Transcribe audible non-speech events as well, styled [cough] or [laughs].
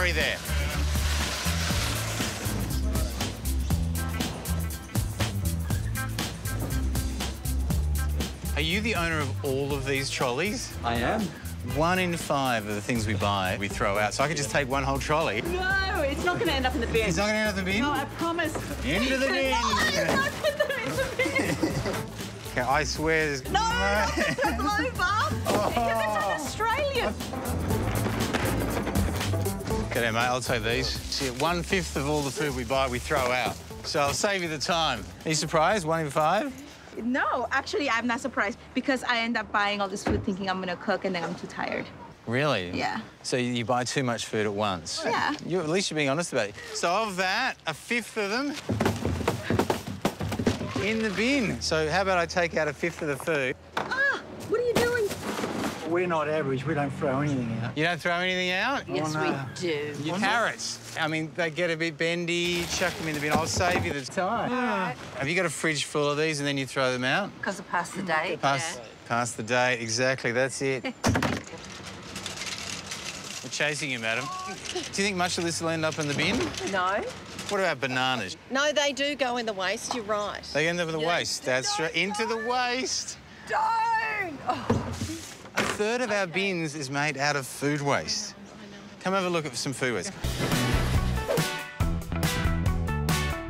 hurry there. Are you the owner of all of these trolleys? I am. One in five of the things we buy, we throw out. So I could just take one whole trolley. No, it's not going to end up in the bin. It's not going to end up in the bin? No, I promise. Into the bin. No, don't put them in the bin. [laughs] Okay, I swear there's... No, [laughs] not put Okay, mate, I'll take these. See, one fifth of all the food we buy, we throw out. So I'll save you the time. Are you surprised? One in five? No, actually, I'm not surprised because I end up buying all this food thinking I'm going to cook and then I'm too tired. Really? Yeah. So you buy too much food at once? Yeah. You, at least you're being honest about it. So of that, a fifth of them in the bin. So how about I take out a fifth of the food? Ah, what are you doing? We're not average. We don't throw anything out. You don't throw anything out? Yes, oh, no. we do. Your carrots. I mean, they get a bit bendy, chuck them in the bin. I'll save you the time. Have you got a fridge full of these and then you throw them out? Because of past the day. Pass, pass the date, exactly, that's it. [laughs] We're chasing you, madam. Do you think much of this will end up in the bin? No. What about bananas? No, they do go in the waste. You're right. They end up in the waste. That's right, into the waste. Don't. Oh, A third of our bins is made out of food waste. Come have a look at some food waste.